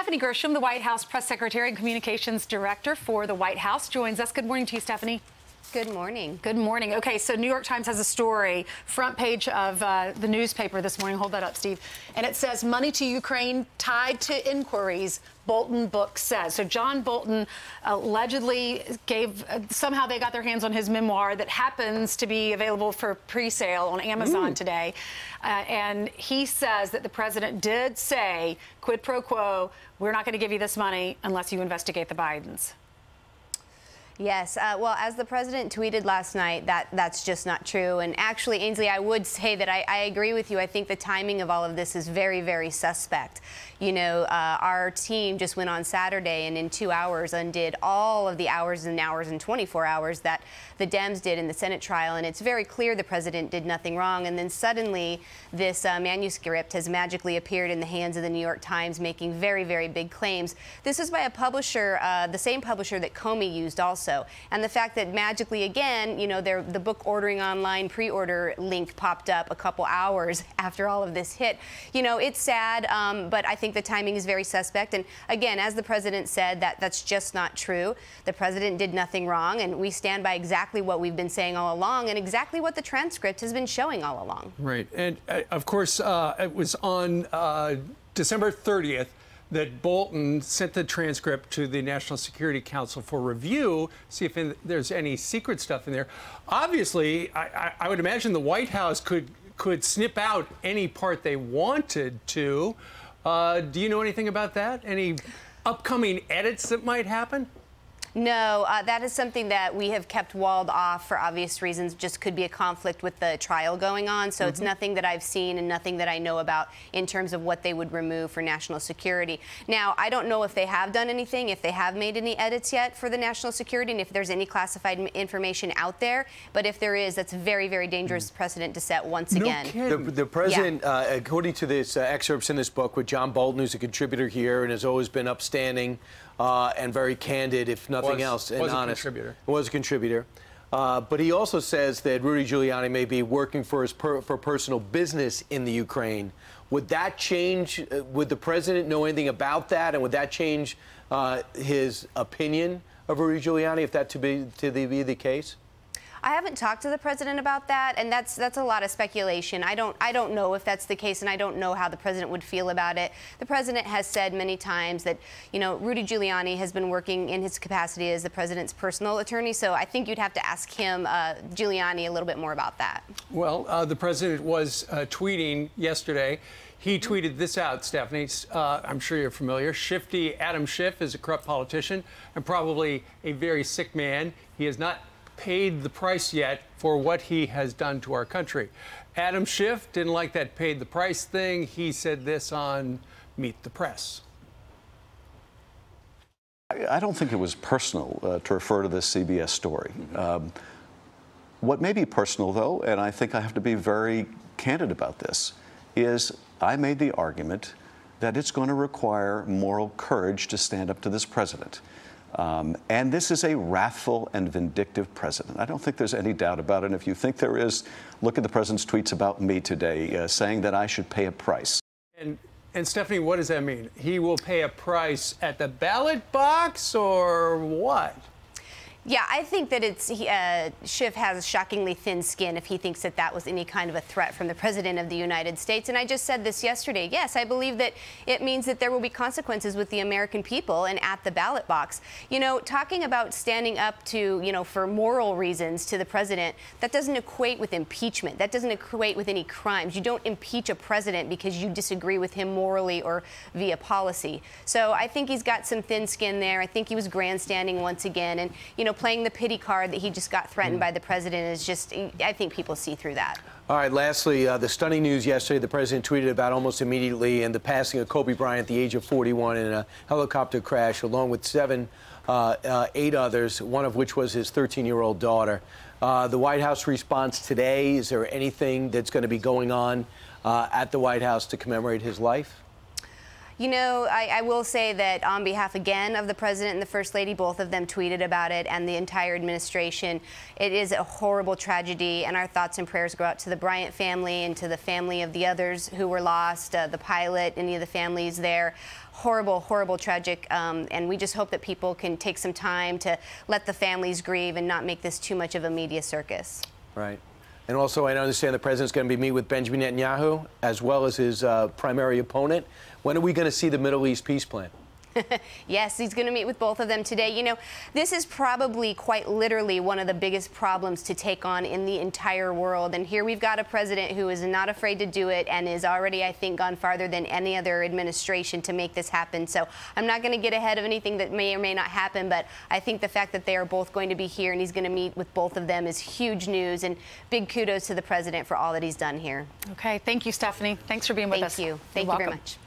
Stephanie Grisham, the White House press secretary and communications director for the White House, joins us. Good morning to you, Stephanie. Good morning. Good morning. Okay, so New York Times has a story, front page of uh, the newspaper this morning. Hold that up, Steve. And it says money to Ukraine tied to inquiries. Bolton book says. So John Bolton allegedly gave uh, somehow they got their hands on his memoir that happens to be available for pre-sale on Amazon mm. today. Uh, and he says that the president did say quid pro quo, we're not going to give you this money unless you investigate the Bidens. Yes, uh, well, as the president tweeted last night, that that's just not true. And actually, Ainsley, I would say that I, I agree with you. I think the timing of all of this is very, very suspect. You know, uh, our team just went on Saturday and in two hours undid all of the hours and hours and 24 hours that the Dems did in the Senate trial. And it's very clear the president did nothing wrong. And then suddenly, this uh, manuscript has magically appeared in the hands of the New York Times, making very, very big claims. This is by a publisher, uh, the same publisher that Comey used also also. And the fact that magically, again, you know, the book ordering online pre-order link popped up a couple hours after all of this hit. You know, it's sad, um, but I think the timing is very suspect. And again, as the president said, that that's just not true. The president did nothing wrong, and we stand by exactly what we've been saying all along and exactly what the transcript has been showing all along. Right. And uh, of course, uh, it was on uh, December 30th that Bolton sent the transcript to the National Security Council for review, see if in, there's any secret stuff in there. Obviously, I, I, I, would imagine the White House could could snip out any part they wanted to. Uh, do you know anything about that? Any upcoming edits that might happen? No, uh, that is something that we have kept walled off for obvious reasons. Just could be a conflict with the trial going on. So mm -hmm. it's mm-hmm. nothing that I've seen and nothing that I know about in terms of what they would remove for national security. Now, I don't know if they have done anything, if they have made any edits yet for the national security, and if there's any classified information out there. But if there is, that's a very, very dangerous mm. precedent to set once no again. The, the, president, yeah. uh, according to this uh, excerpts in this book with John Bolton, who's a contributor here and has always been upstanding uh, and very candid, if nothing was, else, and was honest. A contributor. Was a contributor. Uh, but he also says that Rudy Giuliani may be working for his per, for personal business in the Ukraine. Would that change? Uh, would the president know anything about that, and would that change uh, his opinion of Rudy Giuliani if that to be to be the case? I haven't talked to the president about that, and that's that's a lot of speculation. I don't I don't know if that's the case, and I don't know how the president would feel about it. The president has said many times that you know Rudy Giuliani has been working in his capacity as the president's personal attorney, so I think you'd have to ask him uh, Giuliani a little bit more about that. Well, uh, the president was uh, tweeting yesterday. He tweeted this out, Stephanie. Uh, I'm sure you're familiar. Shifty Adam Schiff is a corrupt politician and probably a very sick man. He has not paid the price yet for what he has done to our country. Adam Schiff didn't like that paid the price thing. He said this on Meet the Press. I don't think it was personal uh, to refer to this CBS story. Um, what may be personal, though, and I think I have to be very candid about this, is I made the argument that it's going to require moral courage to stand up to this president. Um, and this is a wrathful and vindictive president. I don't think there's any doubt about it. And if you think there is, look at the president's tweets about me today, uh, saying that I should pay a price. And, and Stephanie, what does that mean? He will pay a price at the ballot box or what? Yeah, I think that it's uh, Schiff has shockingly thin skin if he thinks that that was any kind of a threat from the President of the United States. And I just said this yesterday. Yes, I believe that it means that there will be consequences with the American people and at the ballot box. You know, talking about standing up to, you know, for moral reasons to the President, that doesn't equate with impeachment. That doesn't equate with any crimes. You don't impeach a President because you disagree with him morally or via policy. So I think he's got some thin skin there. I think he was grandstanding once again. And, you know, know, playing the pity card that he just got threatened mm. by the president is just, I think people see through that. All right, lastly, uh, the stunning news yesterday, the president tweeted about almost immediately and the passing of Kobe Bryant at the age of 41 in a helicopter crash, along with seven, uh, uh, eight others, one of which was his 13-year-old daughter. Uh, the White House response today, is there anything that's going to be going on uh, at the White House to commemorate his life? You know, I, I, will say that on behalf again of the president and the first lady, both of them tweeted about it, and the entire administration. It is a horrible tragedy, and our thoughts and prayers go out to the Bryant family and to the family of the others who were lost, uh, the pilot, any of the families there horrible, horrible, tragic. Um, and we just hope that people can take some time to let the families grieve and not make this too much of a media circus. Right. And also, I understand the president's going to be meeting with Benjamin Netanyahu as well as his uh, primary opponent. When are we going to see the Middle East peace plan? yes, he's going to meet with both of them today. You know, this is probably quite literally one of the biggest problems to take on in the entire world. And here we've got a president who is not afraid to do it and is already, I think, gone farther than any other administration to make this happen. So I'm not going to get ahead of anything that may or may not happen, but I think the fact that they are both going to be here and he's going to meet with both of them is huge news. And big kudos to the president for all that he's done here. Okay. Thank you, Stephanie. Thanks for being with Thank us. You. Thank You're you welcome. very much.